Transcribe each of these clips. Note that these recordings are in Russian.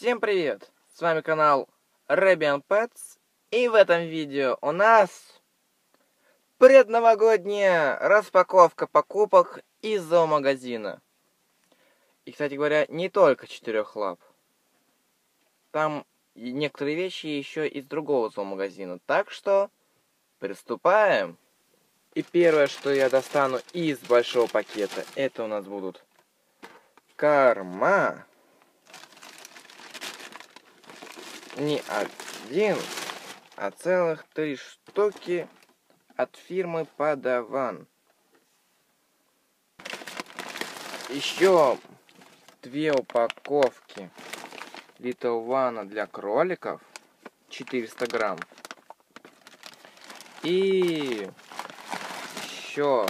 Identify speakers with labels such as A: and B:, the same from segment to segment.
A: Всем привет! С вами канал Rabian Pets. И в этом видео у нас предновогодняя распаковка покупок из зоомагазина. И, кстати говоря, не только четырех лап. Там некоторые вещи еще из другого зоомагазина. Так что приступаем. И первое, что я достану из большого пакета, это у нас будут корма. Не один, а целых три штуки от фирмы Падаван. Еще две упаковки Little One для кроликов 400 грамм. И еще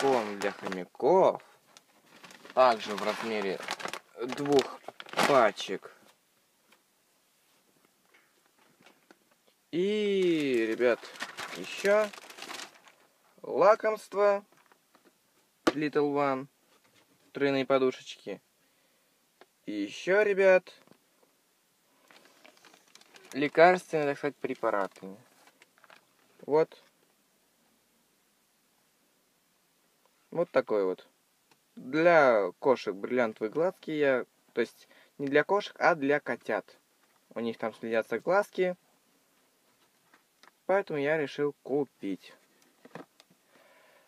A: корм для хомяков. Также в размере двух пачек. И, ребят, еще лакомство Little One. Тройные подушечки. И еще, ребят, лекарственные, так сказать, препараты. Вот. Вот такой вот. Для кошек бриллиантовые глазки я... То есть не для кошек, а для котят. У них там следятся глазки. Поэтому я решил купить.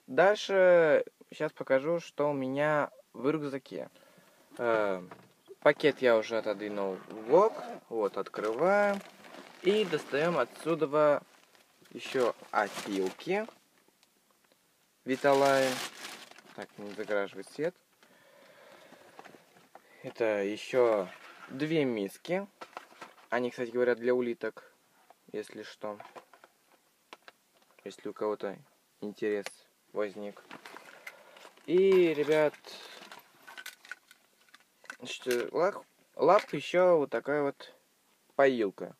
A: Дальше сейчас покажу, что у меня в рюкзаке. Э, пакет я уже отодвинул в бок. Вот, открываем. И достаем отсюда еще опилки. Виталаи. Так, не заграживает свет. Это еще две миски. Они, кстати говоря, для улиток, если что. Если у кого-то интерес возник. И, ребят, значит, лап, лап еще вот такая вот поилка.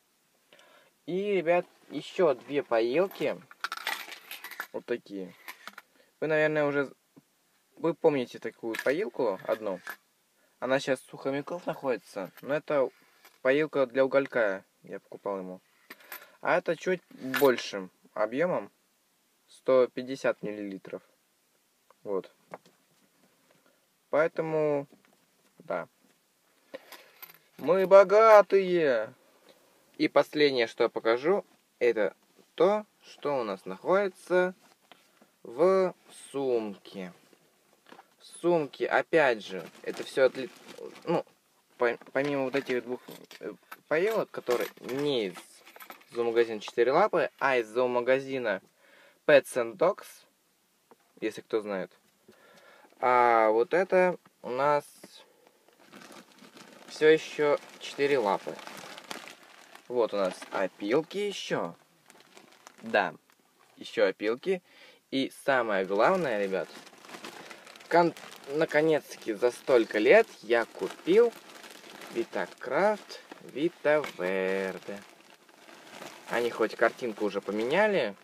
A: И, ребят, еще две поилки. Вот такие. Вы, наверное, уже вы помните такую поилку одну? Она сейчас у хомяков находится, но это поилка для уголька, я покупал ему. А это чуть большим объемом, 150 миллилитров. Вот. Поэтому, да. Мы богатые! И последнее, что я покажу, это то, что у нас находится в сумке сумки, опять же, это все отли... ну, помимо вот этих двух э, поелок, которые не из зоомагазина 4 лапы, а из зоомагазина Pets and Dogs, если кто знает. А вот это у нас все еще 4 лапы. Вот у нас опилки еще. Да, еще опилки. И самое главное, ребят, Кон наконец-таки за столько лет я купил Витакрафт Вита Верде. Они хоть картинку уже поменяли,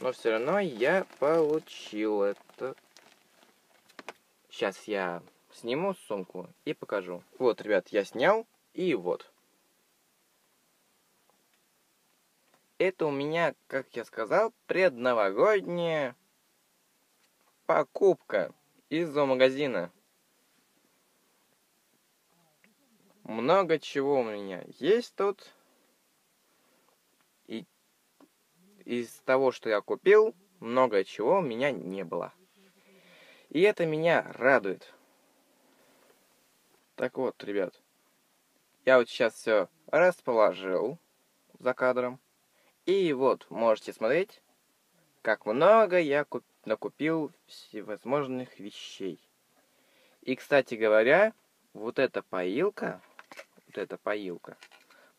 A: но все равно я получил это. Сейчас я сниму сумку и покажу. Вот, ребят, я снял, и вот. Это у меня, как я сказал, предновогодняя покупка из зоомагазина. Много чего у меня есть тут. И из того, что я купил, много чего у меня не было. И это меня радует. Так вот, ребят, я вот сейчас все расположил за кадром. И вот, можете смотреть, как много я куп накупил всевозможных вещей. И, кстати говоря, вот эта поилка, вот эта поилка,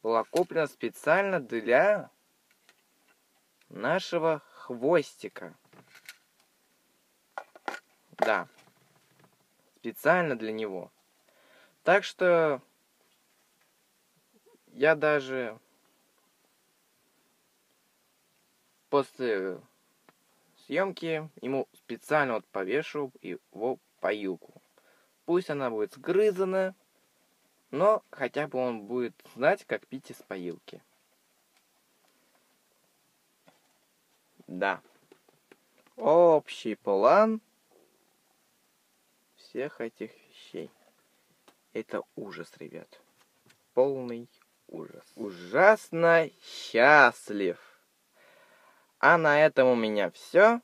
A: была куплена специально для нашего хвостика. Да, специально для него. Так что я даже после съемки ему специально вот повешу его поилку. пусть она будет сгрызана, но хотя бы он будет знать, как пить из поилки. Да. Общий план всех этих вещей. Это ужас, ребят. Полный ужас. Ужасно счастлив. А на этом у меня все.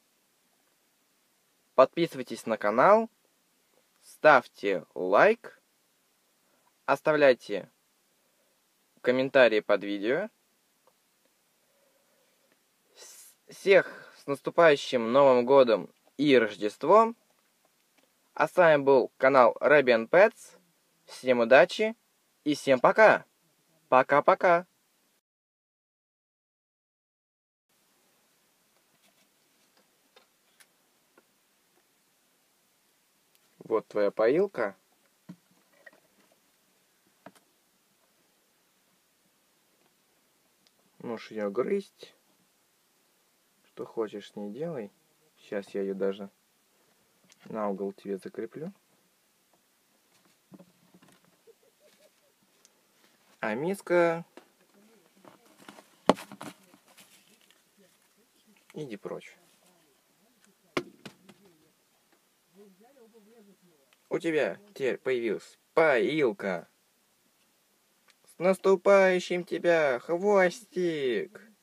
A: Подписывайтесь на канал. Ставьте лайк. Оставляйте комментарии под видео. Всех с наступающим Новым Годом и Рождеством. А с вами был канал Rabian Pets. Всем удачи и всем пока. Пока-пока. Вот твоя поилка. Можешь ее грызть. Что хочешь с ней делай. Сейчас я ее даже на угол тебе закреплю. А миска... Иди прочь. У тебя теперь появилась поилка. С наступающим тебя, хвостик!